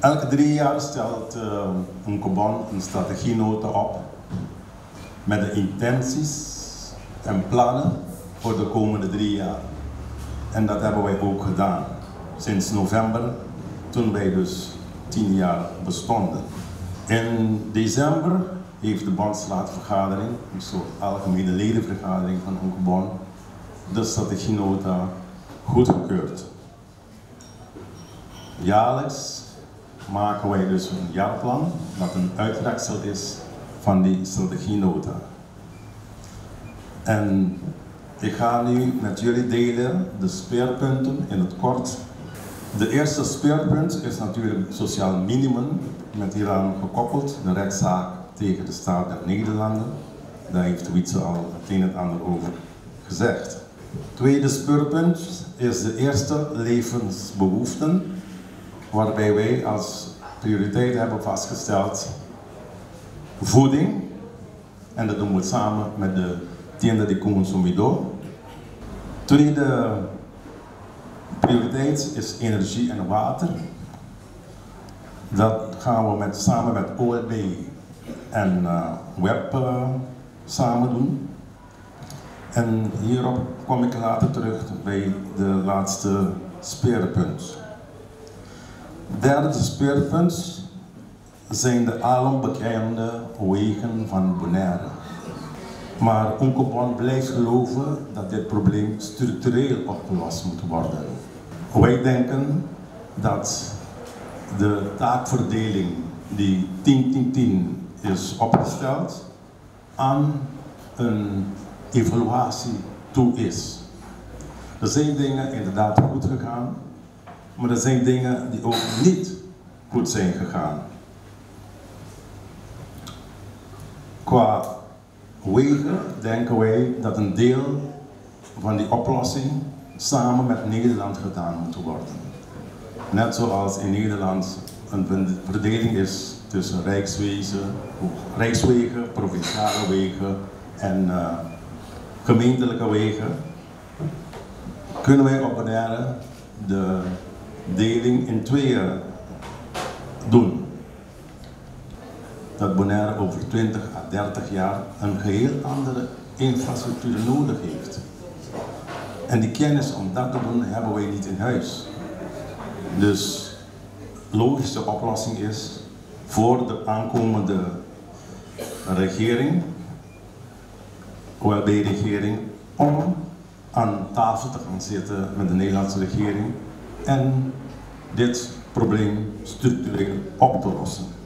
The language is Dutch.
Elke drie jaar stelt uh, een een strategienota op met de intenties en plannen voor de komende drie jaar. En dat hebben wij ook gedaan sinds november, toen wij dus tien jaar bestonden. In december heeft de bondsraadvergadering, een soort algemene ledenvergadering van Onkebon, de strategienota goedgekeurd. Jaarlijks maken wij dus een jaarplan dat een uitreksel is van die strategienota. En ik ga nu met jullie delen de speerpunten in het kort. De eerste speerpunt is natuurlijk sociaal minimum, met hieraan gekoppeld de rechtszaak tegen de staat der Nederlanden. Daar heeft Wietse al het een en ander over gezegd. Tweede speerpunt is de eerste levensbehoeften, waarbij wij als prioriteit hebben vastgesteld voeding, en dat doen we samen met de tienda de consumidor. Tweede prioriteit is energie en water. Dat gaan we met, samen met OLB en uh, Web uh, samen doen. En hierop kom ik later terug bij de laatste speerpunt. Derde speerpunt zijn de alombekende wegen van Bonaire. Maar Onkopon blijft geloven dat dit probleem structureel opgelost moet worden. Wij denken dat de taakverdeling die 10-10-10 is opgesteld aan een evaluatie toe is. Er zijn dingen inderdaad goed gegaan, maar er zijn dingen die ook niet goed zijn gegaan. Qua wegen denken wij dat een deel van die oplossing samen met Nederland gedaan moet worden. Net zoals in Nederland een verdeling is tussen rijkswezen, rijkswegen, provinciale wegen en uh, gemeentelijke wegen, kunnen wij op de deling in tweeën doen. Dat Bonaire over 20 à 30 jaar een geheel andere infrastructuur nodig heeft. En die kennis om dat te doen hebben wij niet in huis. Dus logische oplossing is voor de aankomende regering, OLB-regering, om aan tafel te gaan zitten met de Nederlandse regering en dit probleem structureel op te lossen.